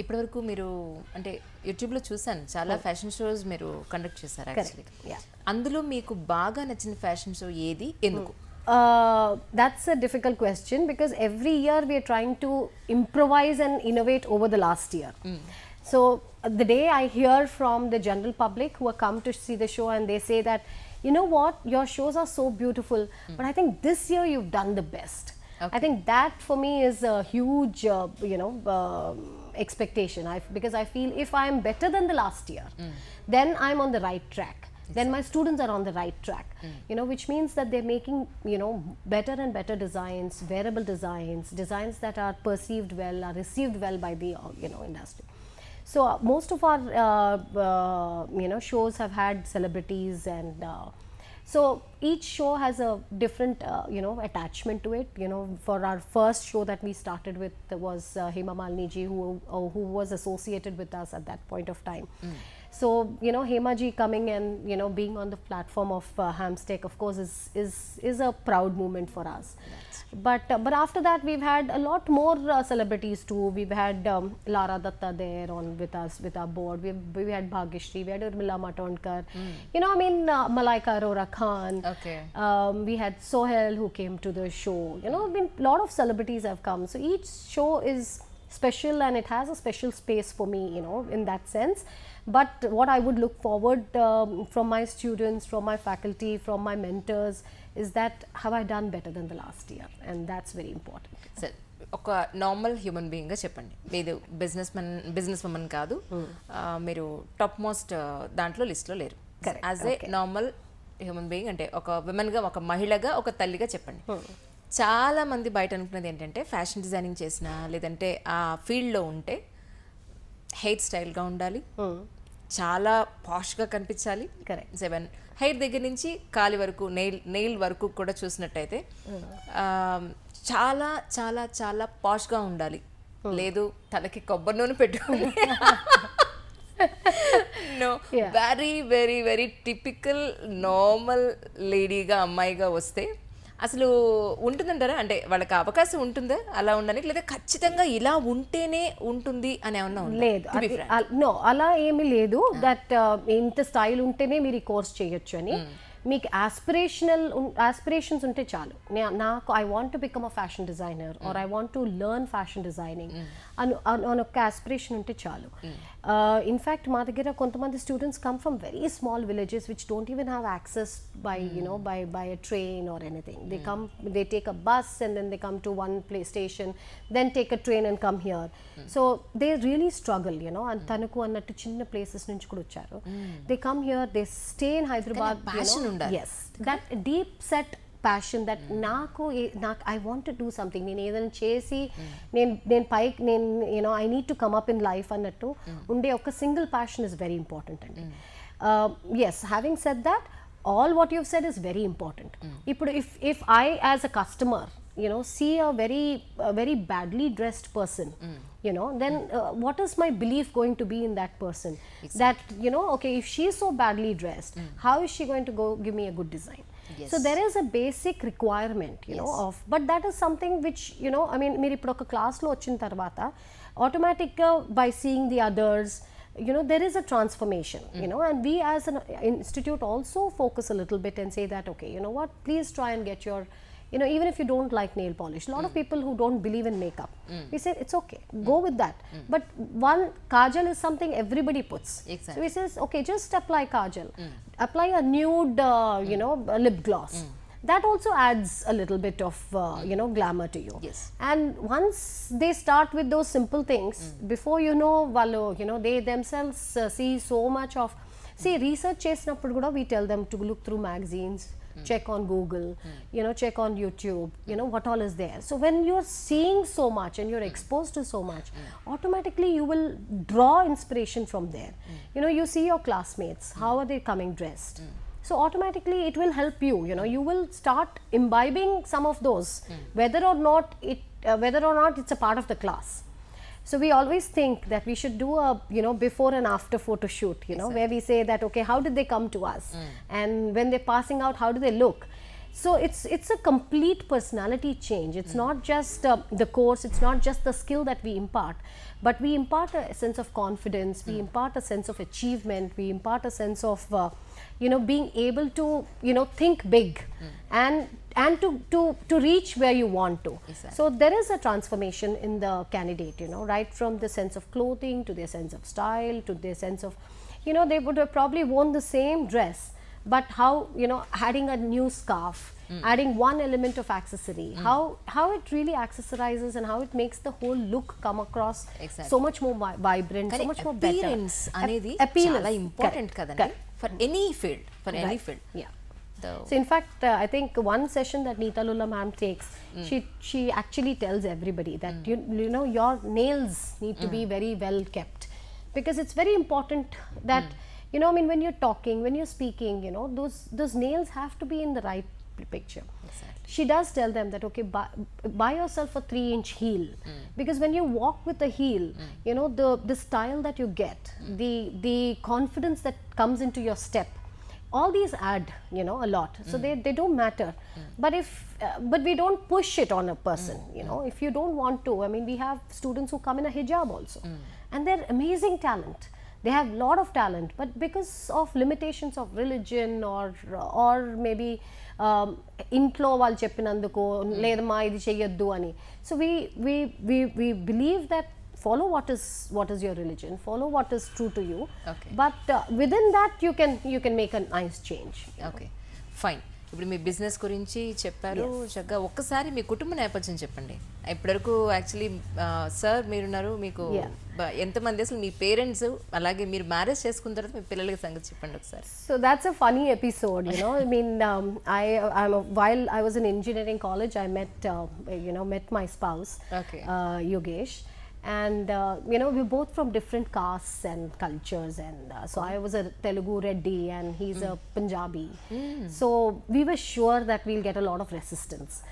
ఇప్పటివరకు మీరు అంటే యూట్యూబ్లో చూసాను చాలా ఫ్యాషన్ షోస్ మీరు కండక్ట్ చేశారు యాక్చువల్లీ. అందులో మీకు బాగా నచ్చిన ఫ్యాషన్ షో ఏది ఎందుకు Uh, that's a difficult question because every year we are trying to improvise and innovate over the last year. So uh, the day I hear from the general public who have come to see the show and they say that, you know what, your shows are so beautiful, but I think this year you've done the best. I think that for me is a huge, uh, you know, um expectation. I, because I feel if I am better than the last year, then I'm on the right track. Then my students are on the right track. You know which means that they're making you know better and better designs wearable designs designs that are perceived well are received well by the uh, you know industry. So uh, most of our uh, uh, you know shows have had celebrities and uh, so each show has a different uh, you know attachment to it. You know for our first show that we started with was uh, Hema Malini ji who uh, who was associated with us at that point of time so you know Hema ji coming and you know being on the platform of uh, Hamstech of course is is is a proud moment for us but uh, but after that we've had a lot more uh, celebrities too we've had um, Lara Datta there on with us with our board we we had Bhagyashree we had Urmila Matondkar you know I mean uh, Malaika Arora Khan Okay. um, we had Sohel who came to the show. You know, I mean, a lot of celebrities have come. So each show is special and it has a special space for me, you know, in that sense. but what I would look forward um, from my students, from my faculty, from my mentors is that have I done better than the last year? And that's very important. So, ఒక normal human బీయింగ్గా చెప్పండి. Hmm. మీరు business men business women కాదు మీరు top most దాంట్లో లిస్ట్లో లేరు. As a normal human being అంటే ఒక ఉమెన్గా ఒక మహిళగా ఒక తల్లిగా చెప్పండి. Hmm. చాలా మంది బయట అనుకునేది ఏంటంటే ఫ్యాషన్ డిజైనింగ్ చేసినా లేదంటే ఆ ఫీల్డ్లో ఉంటే హెయిర్ స్టైల్గా ఉండాలి. చాలా పాష్గా కనిపించాలి. Correct. సెవెన్ హెయిర్ దగ్గర నుంచి కాలి వరకు నెయిల్ నెయిల్ వరకు కూడా చూసినట్టయితే చాలా చాలా చాలా పాష్గా ఉండాలి. లేదు తలకి కొబ్బరి నూనె పెట్టుకుని no. Very very very typical normal లేడీగా అమ్మాయిగా వస్తే అసలు ఉంటుందంటారా? అంటే వాళ్ళకి అవకాశం ఉంటుందా? అలా ఉండడానికి? లేదా ఖచ్చితంగా ఇలా ఉంటేనే ఉంటుంది అని ఏమన్నా? లేదు. నో అలా ఏమీ లేదు. దట్ ఇంత స్టైల్ ఉంటేనే మీరు ఈ కోర్స్ చేయొచ్చు అని. మీకు ఆస్పిరేషనల్ ఆస్పిరేషన్స్ ఉంటే చాలు. నాకు I want to become a fashion designer or I want to learn fashion designing అని అని ఒక ఆస్పిరేషన్ ఉంటే చాలు. ఇన్ఫ్యాక్ట్ మా దగ్గర కొంతమంది students come from very small villages which don't even have access by you know by by a train or anything they come they take a bus and then they come to one play station then take a train and come here so they really struggle you know and Tanuku అన్నట్టు చిన్న places నుంచి కూడా వచ్చారు they come here they stay in Hyderabad passion ఉండాలి. Yes that deep set passion that నాకు ఏ- నాకు I want do something నేను ఏదైనా చేసి నేను నేను పైకి నేను you know I need to come up in life అన్నట్టు ఉండే ఒక single passion is very important అండి yes having set that all what you've said is very important ఇప్పుడు if if i as a customer you know see a very a very badly dressed person you know then uh, what is my belief going to be in that person that you know okay if she is so badly dressed how is she going to go give me a good design so there is a basic requirement you know of but that is something which you know i mean మీరు ఇప్పుడు ఒక క్లాస్లో వచ్చిన తర్వాత ఆటోమేటిక్గా by seeing the others you know there is a transformation you know and we as an institute also focus a little bit and say that okay you know what please try and get your you know even if you don't like nail polish a lot of people who don't believe in makeup we say it's okay go with that but one kajal is something everybody puts so we says okay just apply kajal apply a nude uh, you know a lip gloss that also adds a little bit of uh, you know glamour to you Yes. and once they start with those simple things before you know వాళ్ళు you know they themselves uh, see so much of see research చేసినప్పుడు కూడా we tell them to look through magazines Hmm. check on google hmm. you know check on youtube you know what all is there. So when you're seeing so much and you're hmm. exposed to so much automatically you will draw inspiration from there. You know you see your classmates how are they coming dressed? So automatically it will help you you know you will start imbibing some of those whether or not it uh, whether or not it's a part of the class so we always think that we should do a you know before and after photo shoot you know where we say that okay how did they come to us? Mm. And when they're passing out how do they look so it's it's a complete personality change. It's not just uh, the course it's not just the skill that we impart but we impart a sense of confidence we impart a sense of achievement we impart a sense of uh, you know being able to you know think big and and to to to reach where you want to. Exactly. so there is a transformation in the candidate you know right from the sense of clothing to their sense of style to their sense of you know they would have probably worn the same dress but how you know adding a new scarf mm. adding one element of accessory mm. how how it really accessorizes and how it makes the whole look come across exactly. so much more vibrant Correct. so much more better appearance అనేది చాలా important కదండి for any field for any field. Yeah. So in fact, uh, I think one session that Neeta Lulla ma'am takes, mm. she she actually tells everybody that mm. you you know your nails need to mm. be hmm. very well kept, because it's very important that hmm you know I mean when you're talking, when you're speaking, you know those those nails have to be in the right picture. She does tell them that okay, buy, buy yourself a three inch heel mm. because when you walk with a heel, mm. you know the the style that you get, mm. the the confidence that comes into your step all these add you know a lot. So they, they don't matter. But if uh, but we don't push it on a person you know. If you don't want to i mean we have students who come in a hijab also. And they're amazing talent they have lot of talent but because of limitations of religion or or maybe um, ఇంట్లో వాళ్ళు చెప్పినందుకు లేదమ్మా ఇది చెయ్యొద్దు అని so we we we we believe that follow what is what is your religion follow what is true to you Okay. but uh, within that you can you can make a nice change okay fine ఇప్పుడు మీ business గురించి చెప్పారు. చక్కగా ఒక్కసారి మీ కుటుంబ నేపథ్యం చెప్పండి. ఇప్పటివరకు actually sir మీరున్నారు మీకు ఎంతమంది అసలు మీ పేరెంట్స్ అలాగే మీరు మ్యారేజ్ చేసుకున్న తర్వాత మీ పిల్లలకి సంగతి చెప్పండి ఒకసారి. So that's a funny episode you know I mean I while I was in engineering college I met you know met my spouse Yogesh you know met my spouse Okay. yogesh and uh, you know we're both from different castes and cultures and uh, so i was a telugu reddy and he's a punjabi. So we were sure that we'll get a lot of resistance.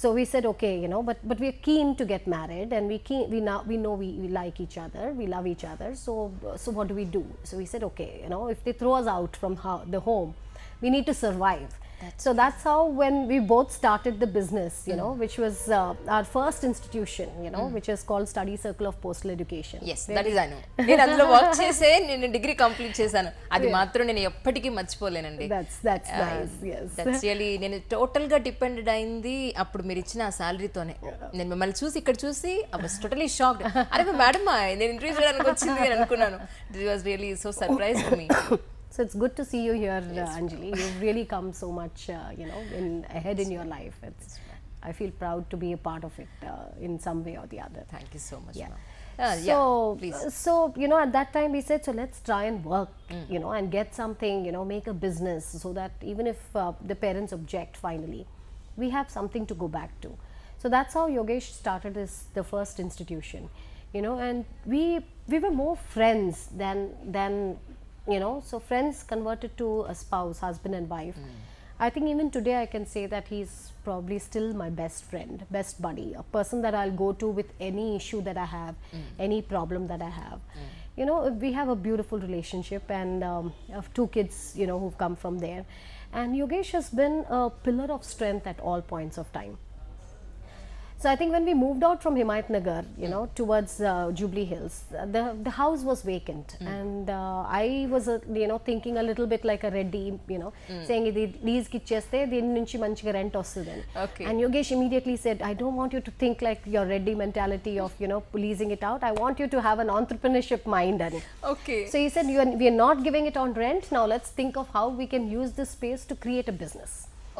So we said okay you know but but we're keen to get married and we keen we now we know we, we like each other we love each other. So so what do we do? So we said okay you know if they throw us out from ho- the home we need to survive so that's how when we both started the business you know which was uh, our first institution you know which is called study circle of postal education. Yes that is అను నేను అందులో work చేసే నేను degree complete చేశాను. అది మాత్రం నేను ఎప్పటికీ మర్చిపోలేనండి. That's that's nice yes. That's really నేను టోటల్గా డిపెండెడ్ అయింది అప్పుడు మీరు ఇచ్చిన ఆ సాలరీతోనే. నేను మిమ్మల్ని చూసి ఇక్కడ చూసి ఐ వాస్ టోటలీ షాక్డ్ అరే మేడం నేను ఇంటర్వ్యూ చేయడానికి వచ్చింది అని అనుకున్నాను. This was really so surprise to me So it's good to see you here, yes. uh, Anjali. You've really come so much, uh, you know, in, ahead in your life. It's, I feel proud to be a part of it uh, in some way or the other. Thank you so much. Yeah. Uh, so, yeah, uh, so you know, at that time we said, so let's try and work, mm. you know, and get something, you know, make a business, so that even if uh, the parents object, finally, we have something to go back to. So that's how Yogesh started this, the first institution, you know, and we we were more friends than than you know so friends converted to a spouse husband and wife hmm. I think even today I can say that he's probably still my best friend, best buddy, a person that I'll go to with any issue that I have, hmm. any problem that I have. Hmm. You know, we have a beautiful relationship and um, of two kids, you know, who've come from there. And Yogesh has been a pillar of strength at all points of time. So I think when we moved out from Himayat Nagar, you know, towards uh, Jubilee Hills, uh, the the house was vacant, mm. and uh, I was, uh, you know, thinking a little bit like a Reddy, you know, mm. saying ఇది lease ఇచ్చేస్తే దీని నుంచి మంచిగా rent Okay. And Yogesh immediately said, I don't want you to think like your Reddy mentality of you know leasing it out. I want you to have an entrepreneurship mind. And okay. So he said, are, we are not giving it on rent now. Let's think of how we can use this space to create a business.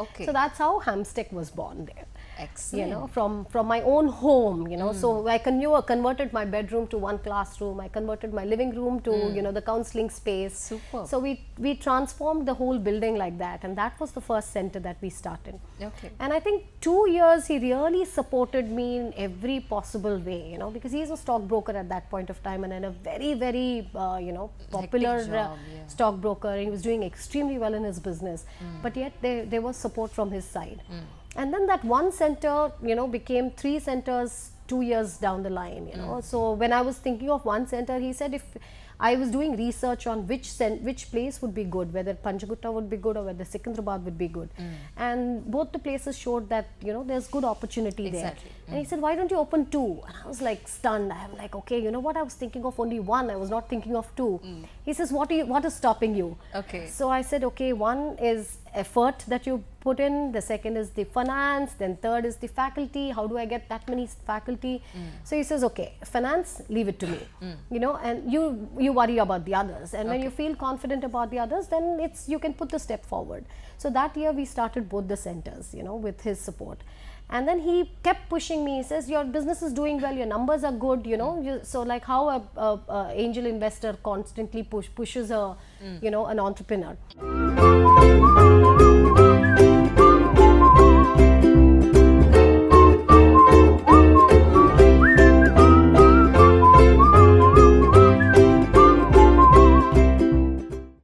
Okay. So that's how Hamstech was born there. Excellent. you know from from my own home you know mm. so i con- converted my bedroom to one classroom i converted my living room to mm. you know the counseling space Super. so we we transformed the whole building like that and that was the first center that we started okay and i think 2 years he really supported me in every possible way you know because he's a stockbroker at that point of time and in a very very uh, you know popular uh, job, yeah. stockbroker he was doing extremely well in his business mm. but yet there, there was support from his side mm and then that one center you know became three centers two years down the line you know mm. so when i was thinking of one center he said if I was doing research on which which place would be good, whether Punjagutta would be good or whether Secunderabad would be good, mm. and both the places showed that you know there's good opportunity Exactly. there. And he mm. said, "Why don't you open two? And I was like stunned. I'm like, "Okay, you know what? I was thinking of only one. I was not thinking of two. He says, "What are you, What is stopping you?" Okay. So I said, "Okay, one is effort that you put in. The second is the finance. Then third is the faculty. How do I get that many faculty?" Mm. So he says, "Okay, finance, leave it to me. Mm. You know, and you you worry about the others. And when you feel confident about the others, then it's you can put the step forward." So that year we started both the centers. You know, with his support. And then he kept pushing me. He says, "Your business is doing well. Your numbers are good. You know, mm. you, so like how a, a, a angel investor constantly push pushes a, you know, an entrepreneur."